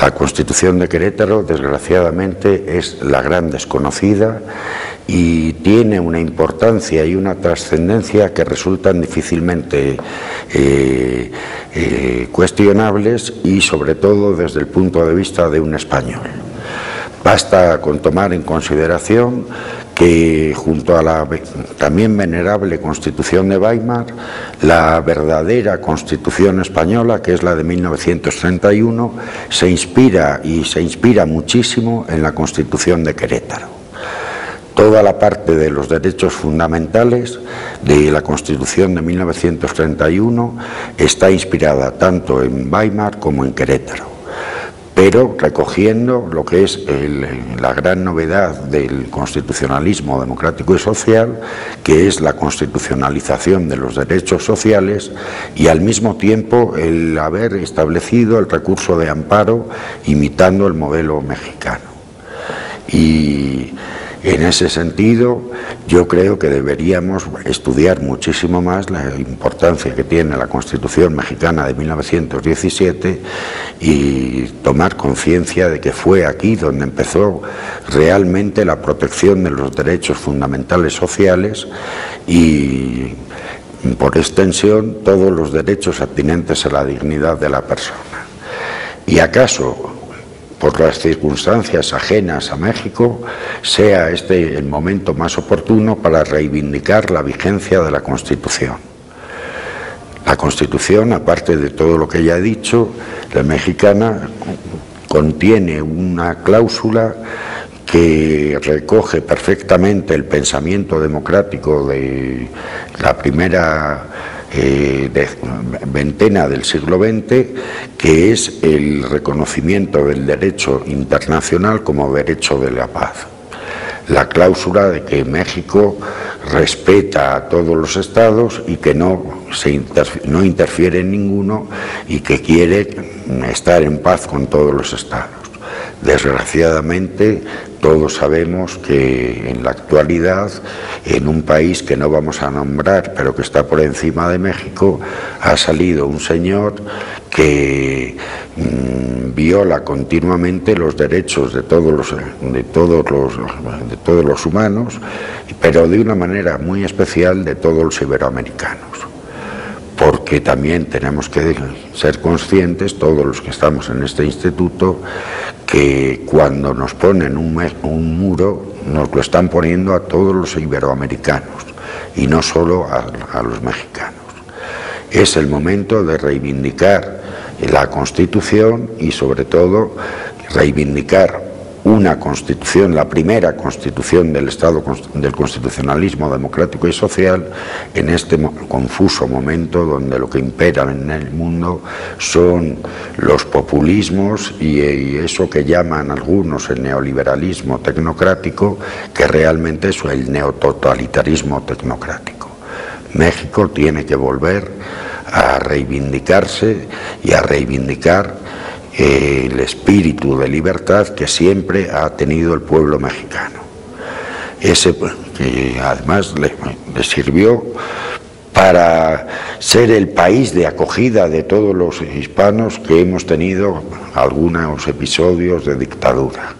La Constitución de Querétaro, desgraciadamente, es la gran desconocida y tiene una importancia y una trascendencia que resultan difícilmente eh, eh, cuestionables y, sobre todo, desde el punto de vista de un español. Basta con tomar en consideración que junto a la también venerable Constitución de Weimar, la verdadera Constitución española, que es la de 1931, se inspira y se inspira muchísimo en la Constitución de Querétaro. Toda la parte de los derechos fundamentales de la Constitución de 1931 está inspirada tanto en Weimar como en Querétaro pero recogiendo lo que es la gran novedad del constitucionalismo democrático y social, que es la constitucionalización de los derechos sociales y al mismo tiempo el haber establecido el recurso de amparo imitando el modelo mexicano. Y en ese sentido, yo creo que deberíamos estudiar muchísimo más la importancia que tiene la Constitución mexicana de 1917 y tomar conciencia de que fue aquí donde empezó realmente la protección de los derechos fundamentales sociales y por extensión todos los derechos atinentes a la dignidad de la persona. ¿Y acaso por las circunstancias ajenas a México, sea este el momento más oportuno para reivindicar la vigencia de la Constitución. La Constitución, aparte de todo lo que ya he dicho, la mexicana contiene una cláusula que recoge perfectamente el pensamiento democrático de la primera eh, ventena del siglo XX, que es el reconocimiento del derecho internacional como derecho de la paz. La cláusula de que México respeta a todos los estados y que no, se no interfiere en ninguno y que quiere estar en paz con todos los estados. Desgraciadamente, todos sabemos que en la actualidad, en un país que no vamos a nombrar, pero que está por encima de México, ha salido un señor que mm, viola continuamente los derechos de todos los, de, todos los, de todos los humanos, pero de una manera muy especial de todos los iberoamericanos. Porque también tenemos que ser conscientes, todos los que estamos en este instituto, que cuando nos ponen un, muro, nos lo están poniendo a todos los iberoamericanos y no solo a los mexicanos. Es el momento de reivindicar la Constitución y sobre todo reivindicar una constitución, la primera constitución del Estado del constitucionalismo democrático y social, en este confuso momento donde lo que impera en el mundo son los populismos y, eso que llaman algunos el neoliberalismo tecnocrático, que realmente es el neototalitarismo tecnocrático. México tiene que volver a reivindicarse y a reivindicar el espíritu de libertad que siempre ha tenido el pueblo mexicano. Ese que además le, sirvió para ser el país de acogida de todos los hispanos que hemos tenido algunos episodios de dictadura.